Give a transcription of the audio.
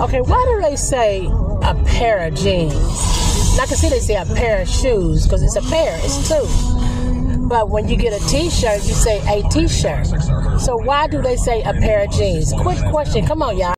Okay, why do they say a pair of jeans? And I can see they say a pair of shoes because it's a pair, it's two. But when you get a t-shirt, you say a t-shirt. So why do they say a pair of jeans? Quick question. Come on, y'all.